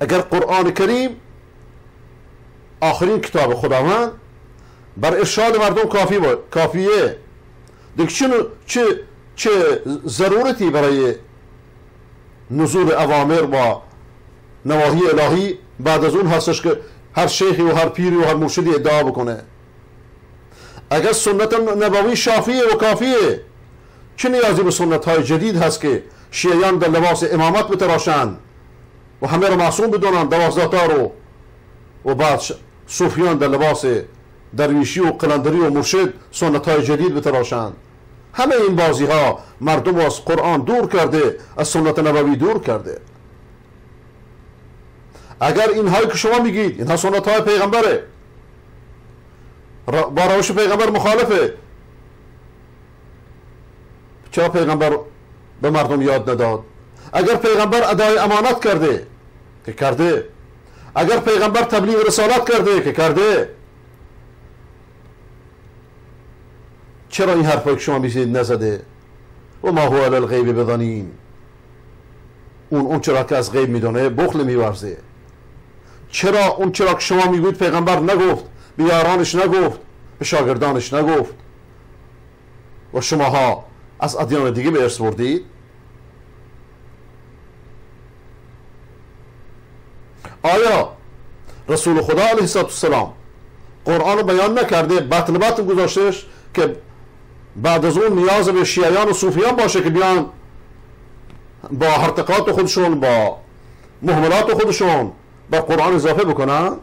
اگر قرآن کریم آخرین کتاب خداوند بر ارشاد مردم کافی با... کافیه. دیگه چه, چه, چه ضرورتی برای نزول اوامر با نواهی الهی بعد از اون هستش که هر شیخی و هر پیری و هر مرشدی ادعا بکنه؟ اگر سنت نبوی شافیه و کافیه. چه نیازی به سنت های جدید هست که شیعیان در لباس امامت بتراشند؟ و همه رو معصوم بدونن دوازده رو. و بعد صوفیان در لباس درویشی و قلندری و مرشد سنت های جدید بتراشند. همه این بازی ها مردم از قرآن دور کرده از سنت نبوی دور کرده. اگر این هایی که شما میگید اینها سنت های پیغمبره با روش پیغمبر مخالفه. چرا پیغمبر به مردم یاد نداد؟ اگر پیغمبر ادای امانت کرده که کرده. اگر پیغمبر تبلیغ رسالت کرده که کرده چرا این حرفایی که شما میزید نزده؟ و ما هو علی الغیب بدانین اون اون چرا که از غیب می‌دونه بخل میورزه. چرا اون چرا که شما می‌گوید پیغمبر نگفت به یارانش نگفت به شاگردانش نگفت؟ و شماها از ادیان دیگه به ارث بردید؟ آیا رسول خدا علیه السلام قرآن رو بیان نکرده بطن بطن گذاشتش که بعد از اون نیاز به شیعیان و صوفیان باشه که بیان با هرتقات خودشون با محملات خودشون با قرآن اضافه بکنن؟